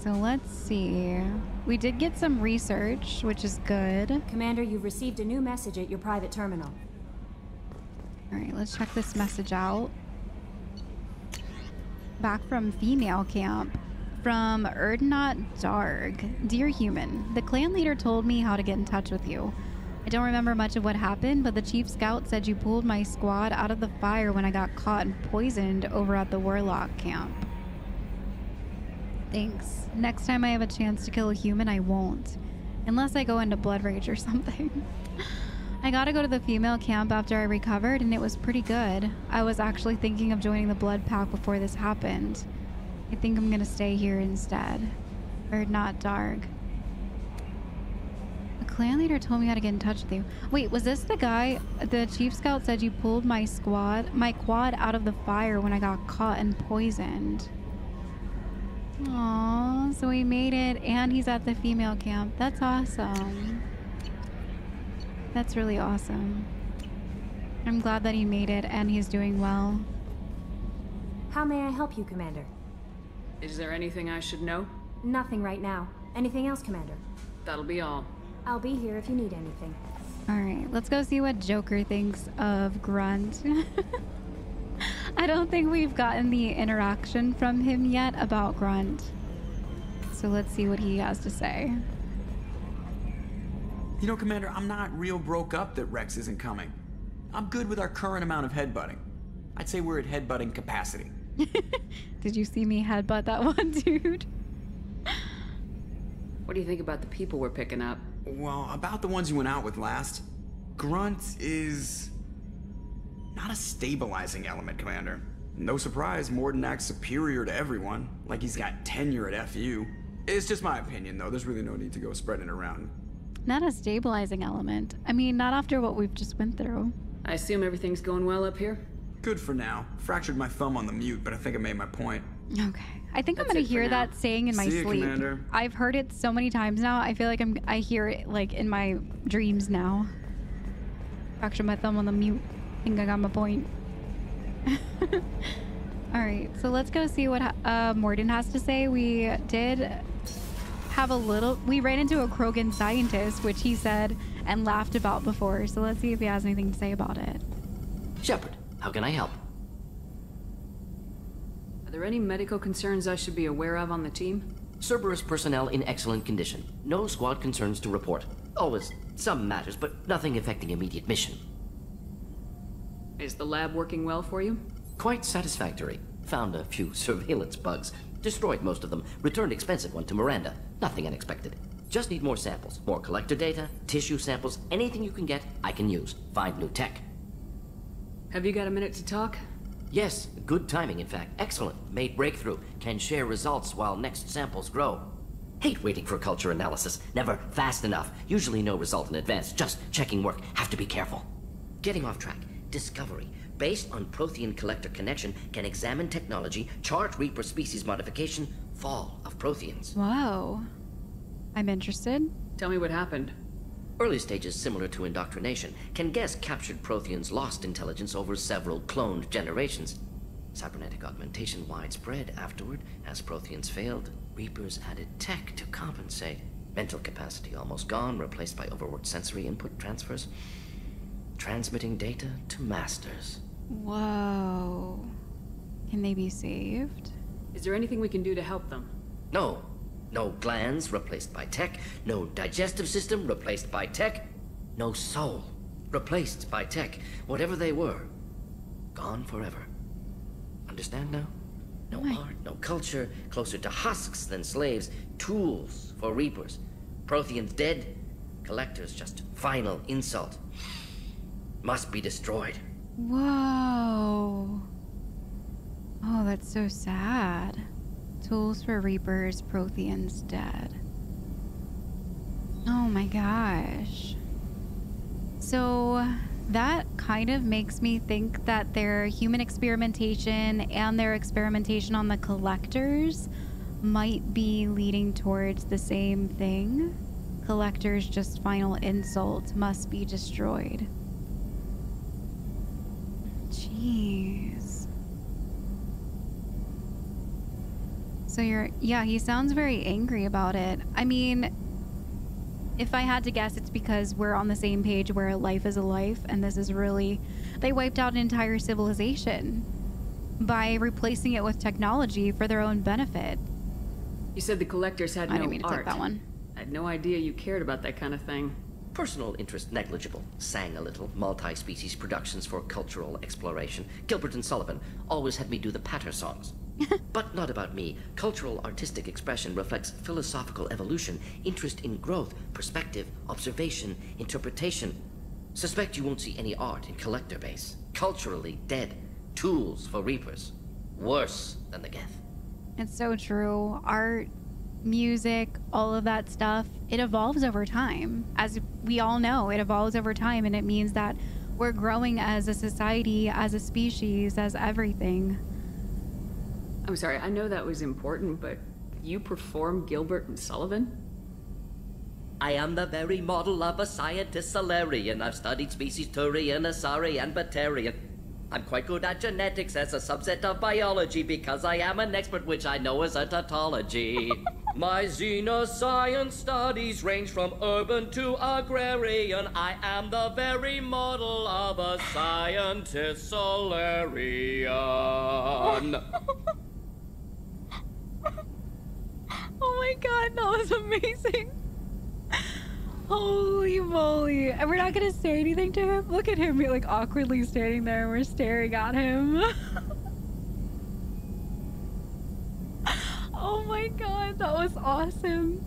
So let's see. We did get some research, which is good. Commander, you've received a new message at your private terminal. All right, let's check this message out. Back from female camp. From Urdnot Darg. Dear human, the clan leader told me how to get in touch with you. I don't remember much of what happened, but the chief scout said you pulled my squad out of the fire when I got caught and poisoned over at the Weyrloc camp. Thanks. Next time I have a chance to kill a human, I won't. Unless I go into Blood Rage or something. I gotta go to the female camp after I recovered, and it was pretty good. I was actually thinking of joining the Blood Pack before this happened. I think I'm gonna stay here instead. Urdnot Darg. The clan leader told me how to get in touch with you. Wait, was this the guy? The chief scout said you pulled my squad, my quad out of the fire when I got caught and poisoned. Aww, so he made it and he's at the female camp. That's awesome. That's really awesome. I'm glad that he made it and he's doing well. How may I help you, Commander? Is there anything I should know? Nothing right now. Anything else, Commander? That'll be all. I'll be here if you need anything. Alright, let's go see what Joker thinks of Grunt. I don't think we've gotten the interaction from him yet about Grunt. So let's see what he has to say. You know, Commander, I'm not real broke up that Wrex isn't coming. I'm good with our current amount of headbutting. I'd say we're at headbutting capacity. Did you see me headbutt that one dude? What do you think about the people we're picking up? Well, about the ones you went out with last, Grunt is not a stabilizing element, Commander. No surprise, Mordin acts superior to everyone, like he's got tenure at FU. It's just my opinion, though. There's really no need to go spreading it around. Not a stabilizing element. I mean, not after what we've just went through. I assume everything's going well up here? Good for now. Fractured my thumb on the mute, but I think I made my point. Okay. I think I'm gonna hear that saying in my See ya, sleep. Commander. I've heard it so many times now. I feel like I'm I hear it like in my dreams now. Fractured my thumb on the mute. Think I got my point. All right, so let's go see what ha- uh, Mordin has to say. We did have a little. We ran into a Krogan scientist, which he said and laughed about before. So let's see if he has anything to say about it. Shepard, how can I help? Are there any medical concerns I should be aware of on the team? Cerberus personnel in excellent condition. No squad concerns to report. Always some matters, but nothing affecting immediate mission. Is the lab working well for you? Quite satisfactory. Found a few surveillance bugs. Destroyed most of them. Returned expensive one to Miranda. Nothing unexpected. Just need more samples. More collector data, tissue samples, anything you can get, I can use. Find new tech. Have you got a minute to talk? Yes, good timing, in fact. Excellent. Made breakthrough. Can share results while next samples grow. Hate waiting for culture analysis. Never fast enough. Usually no result in advance. Just checking work. Have to be careful. Getting off track. Discovery. Based on Prothean collector connection, can examine technology, chart Reaper species modification, fall of Protheans. Wow. I'm interested. Tell me what happened. Early stages similar to indoctrination can guess captured Protheans lost intelligence over several cloned generations. Cybernetic augmentation widespread afterward as Protheans failed. Reapers added tech to compensate. Mental capacity almost gone, replaced by overworked sensory input transfers. Transmitting data to masters. Whoa. Can they be saved? Is there anything we can do to help them? No. No glands replaced by tech. No digestive system replaced by tech. No soul replaced by tech. Whatever they were, gone forever. Understand now? No art, no culture, closer to husks than slaves, tools for reapers. Protheans dead, collectors just final insult. Must be destroyed. Whoa. Oh, that's so sad. Tools for Reapers, Protheans dead. Oh my gosh. So that kind of makes me think that their human experimentation and their experimentation on the collectors might be leading towards the same thing. Collectors just final insult must be destroyed. Jeez. So you're, yeah, he sounds very angry about it. I mean, if I had to guess, it's because we're on the same page where life is a life, and this is really, they wiped out an entire civilization by replacing it with technology for their own benefit. You said the collectors had I no didn't mean to art. type that one. I had no idea you cared about that kind of thing. Personal interest negligible. Sang a little. Multi-species productions for cultural exploration. Gilbert and Sullivan always had me do the patter songs. but not about me. Cultural artistic expression reflects philosophical evolution, interest in growth, perspective, observation, interpretation. Suspect you won't see any art in collector base. Culturally dead. Tools for reapers. Worse than the Geth. It's so true. Art, music, all of that stuff, it evolves over time. As we all know, it evolves over time, and it means that we're growing as a society, as a species, as everything. I'm sorry, I know that was important, but you perform Gilbert and Sullivan? I am the very model of a scientist Salarian. I've studied species Turian, Asari, and Batarian. I'm quite good at genetics as a subset of biology because I am an expert, which I know is a tautology. My xenoscience studies range from urban to agrarian. I am the very model of a scientist Salarian. Oh my god, that was amazing. Holy moly. And we're not gonna say anything to him? Look at him, like awkwardly standing there and we're staring at him. oh my god, that was awesome.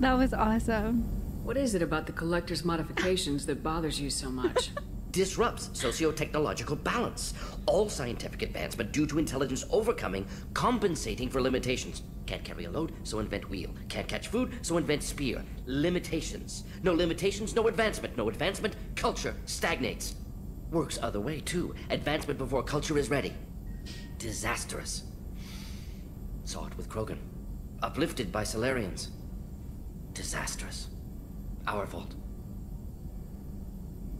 That was awesome. What is it about the collector's modifications that bothers you so much? disrupts socio-technological balance. All scientific advancement due to intelligence overcoming, compensating for limitations. Can't carry a load, so invent wheel. Can't catch food, so invent spear. Limitations. No limitations, no advancement. No advancement, culture stagnates. Works other way, too. Advancement before culture is ready. Disastrous. Saw it with Krogan. Uplifted by Salarians. Disastrous. Our fault.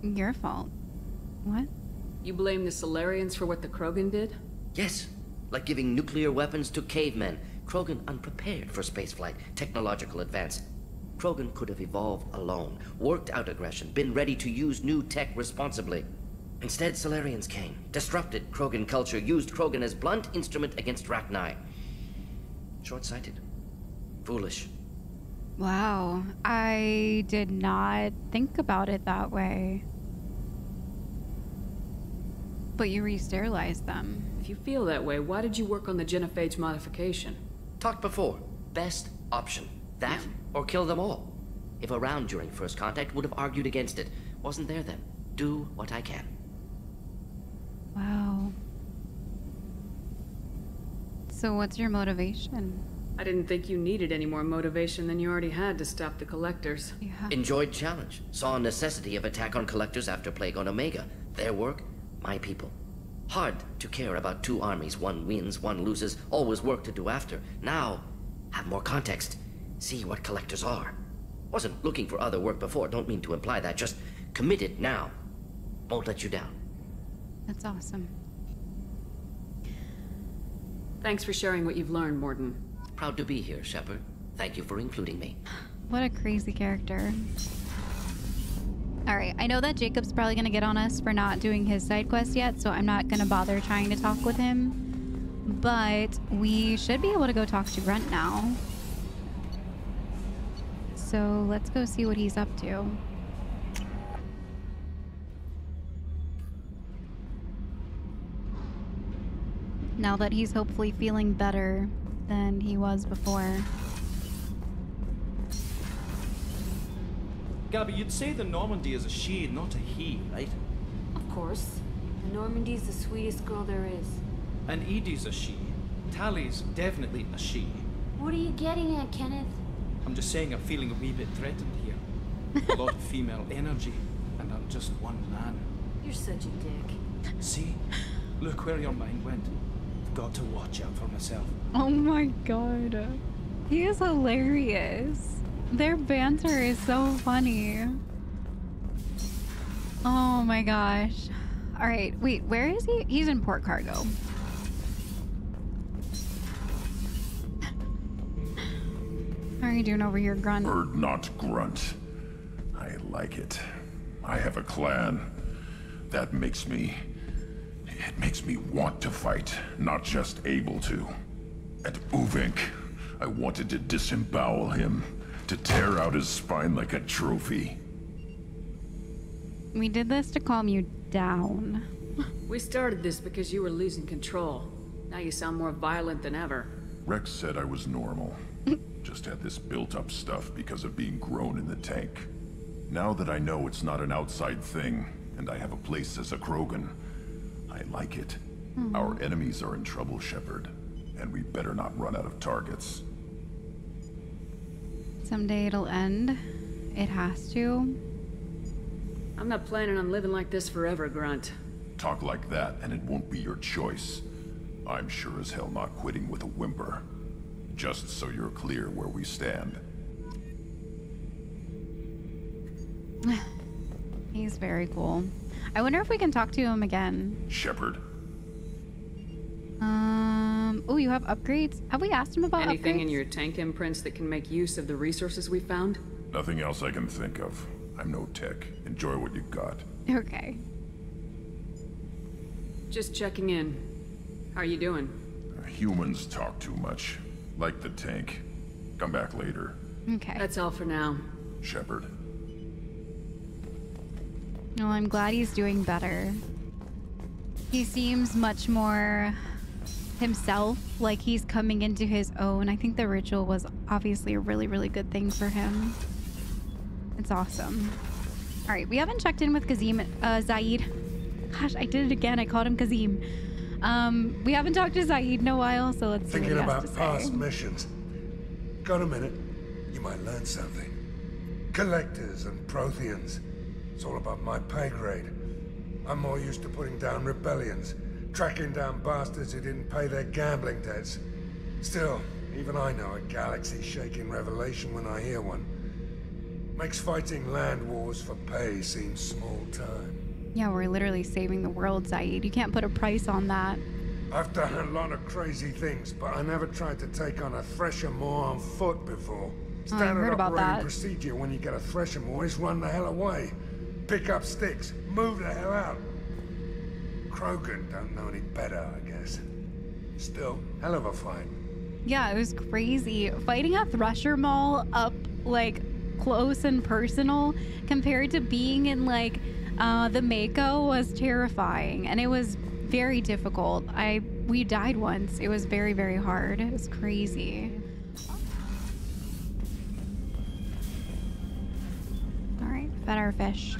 Your fault. What? You blame the Salarians for what the Krogan did? Yes, like giving nuclear weapons to cavemen. Krogan unprepared for spaceflight, technological advance. Krogan could have evolved alone, worked out aggression, been ready to use new tech responsibly. Instead, Salarians came, disrupted Krogan culture, used Krogan as blunt instrument against Rachni. Short-sighted. Foolish. Wow. I did not think about it that way. But you re-sterilized them. If you feel that way, why did you work on the genophage modification? Talked before. Best option. That or kill them all. If around during first contact, would have argued against it. Wasn't there then. Do what I can. Wow. So what's your motivation? I didn't think you needed any more motivation than you already had to stop the Collectors. Enjoyed challenge. Saw necessity of attack on Collectors after Plague on Omega. Their work, my people. Hard to care about two armies. One wins, one loses. Always work to do after. Now, have more context. See what collectors are. Wasn't looking for other work before. Don't mean to imply that. Just commit it now. Won't let you down. That's awesome. Thanks for sharing what you've learned, Mordin. Proud to be here, Shepard. Thank you for including me. What a crazy character. Alright, I know that Jacob's probably gonna get on us for not doing his side quest yet, so I'm not gonna bother trying to talk with him. But we should be able to go talk to Grunt now. So let's go see what he's up to. Now that he's hopefully feeling better than he was before. Gabby, you'd say the Normandy is a she, not a he, right? Of course. The Normandy's the sweetest girl there is. And EDI's a she. Tali's definitely a she. What are you getting at, Kenneth? I'm just saying I'm feeling a wee bit threatened here. a lot of female energy, and I'm just one man. You're such a dick. See? Look where your mind went. I've got to watch out for myself. Oh my god. He is hilarious. Their banter is so funny. Oh my gosh. Alright, wait, where is he? He's in Port Cargo. How are you doing over here, Grunt? Urdnot grunt. I like it. I have a clan. That makes me... It makes me want to fight, not just able to. At Uvenk, I wanted to disembowel him, to tear out his spine like a trophy. We did this to calm you down. We started this because you were losing control. Now you sound more violent than ever. Wrex said I was normal. Just had this built-up stuff because of being grown in the tank. Now that I know it's not an outside thing, and I have a place as a Krogan, I like it. Hmm. Our enemies are in trouble, Shepard, and we better not run out of targets. Someday it'll end. It has to. I'm not planning on living like this forever, Grunt. Talk like that, and it won't be your choice. I'm sure as hell not quitting with a whimper. Just so you're clear where we stand. He's very cool. I wonder if we can talk to him again. Shepard, Um. Oh, you have upgrades. Have we asked him about Anything upgrades? in your tank imprints that can make use of the resources we found? nothing else I can think of. I'm no tech. Enjoy what you got. Okay. Just checking in. How are you doing? Humans talk too much. Like the tank. Come back later, Okay. That's all for now. Shepard. Well, I'm glad he's doing better. He seems much more himself, like he's coming into his own. I think the ritual was obviously a really, really good thing for him. It's awesome. All right, we haven't checked in with Kazim, uh, Zaid. Gosh, I did it again. I called him Kazim. Um, we haven't talked to Zaid in a while, so let's see Thinking has about past missions. Got a minute? You might learn something. Collectors and Protheans. It's all above my pay grade. I'm more used to putting down rebellions, tracking down bastards who didn't pay their gambling debts. Still, even I know a galaxy-shaking revelation when I hear one. Makes fighting land wars for pay seem small time. Yeah, we're literally saving the world, Zaid. You can't put a price on that. I've done a lot of crazy things, but I never tried to take on a Thresher Maw on foot before. Oh, Standard heard about operating that. procedure when you get a Thresher Maw is run the hell away. Pick up sticks, move the hell out. Krogan don't know any better, I guess. Still, hell of a fight. Yeah, it was crazy. Fighting a Thresher Maw up like close and personal compared to being in like uh, the Mako was terrifying, and it was very difficult. I we died once. It was very very hard. It was crazy. All right, fed our fish.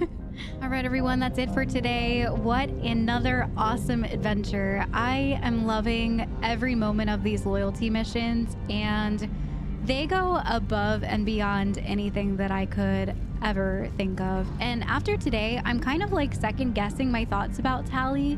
All right, everyone, that's it for today. What another awesome adventure. I am loving every moment of these loyalty missions, and they go above and beyond anything that I could ever think of. And after today, I'm kind of like second guessing my thoughts about Tali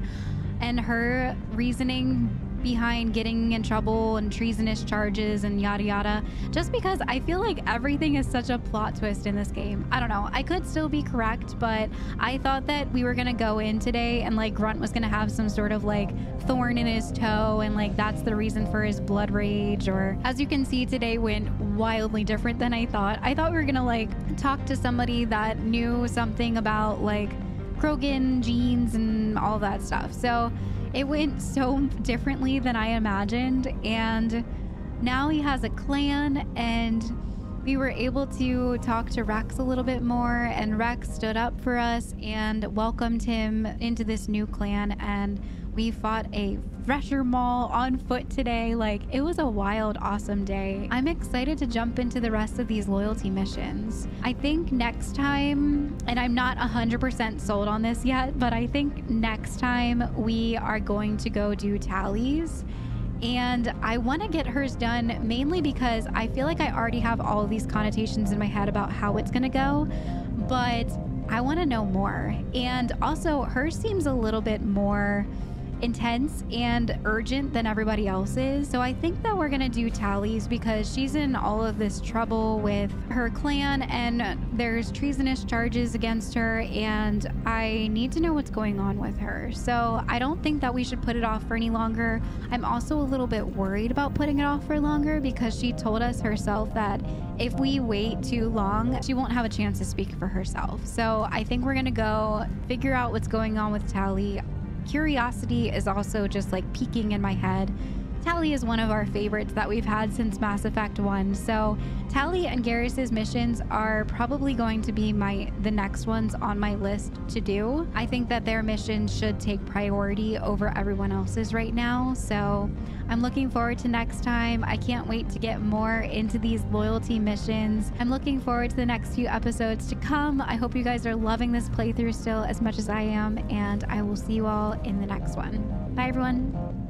and her reasoning behind getting in trouble and treasonous charges and yada yada just because I feel like everything is such a plot twist in this game. I don't know. I could still be correct, but I thought that we were going to go in today and like Grunt was going to have some sort of like thorn in his toe and like that's the reason for his blood rage or as you can see today went wildly different than I thought. I thought we were going to like talk to somebody that knew something about like Krogan genes and all that stuff. So it went so differently than I imagined. And now he has a clan, and we were able to talk to Wrex a little bit more. And Wrex stood up for us and welcomed him into this new clan. And we fought a Thresher Maw on foot today. Like, it was a wild, awesome day. I'm excited to jump into the rest of these loyalty missions. I think next time, and I'm not 100% sold on this yet, but I think next time we are going to go do Tali's And I want to get hers done mainly because I feel like I already have all these connotations in my head about how it's going to go. But I want to know more. And also, hers seems a little bit more intense and urgent than everybody else's. So I think that we're gonna do Tali's because she's in all of this trouble with her clan and there's treasonous charges against her and I need to know what's going on with her. So I don't think that we should put it off for any longer. I'm also a little bit worried about putting it off for longer because she told us herself that if we wait too long, she won't have a chance to speak for herself. So I think we're gonna go figure out what's going on with Tali curiosity is also just like peeking in my head. Tali is one of our favorites that we've had since Mass Effect 1. So Tali and Garrus's missions are probably going to be my the next ones on my list to do. I think that their missions should take priority over everyone else's right now. So I'm looking forward to next time. I can't wait to get more into these loyalty missions. I'm looking forward to the next few episodes to come. I hope you guys are loving this playthrough still as much as I am, and I will see you all in the next one. Bye, everyone.